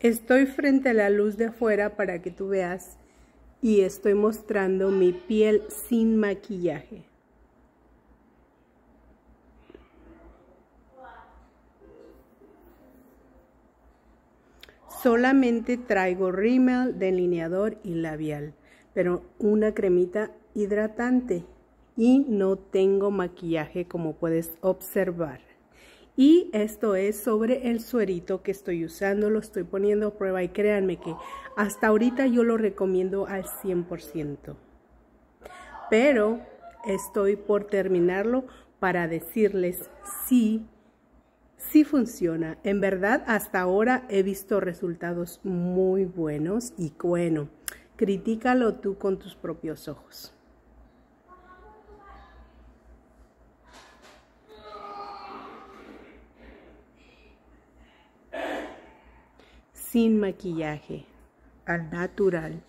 Estoy frente a la luz de afuera para que tú veas y estoy mostrando mi piel sin maquillaje. Solamente traigo rímel, delineador y labial, pero una cremita hidratante y no tengo maquillaje como puedes observar. Y esto es sobre el suerito que estoy usando, lo estoy poniendo a prueba y créanme que hasta ahorita yo lo recomiendo al 100%. Pero estoy por terminarlo para decirles si, si funciona. En verdad, hasta ahora he visto resultados muy buenos y bueno, critícalo tú con tus propios ojos. Sin maquillaje, al natural.